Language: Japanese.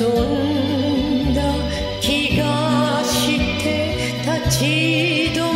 そんだ気がして立ち止ま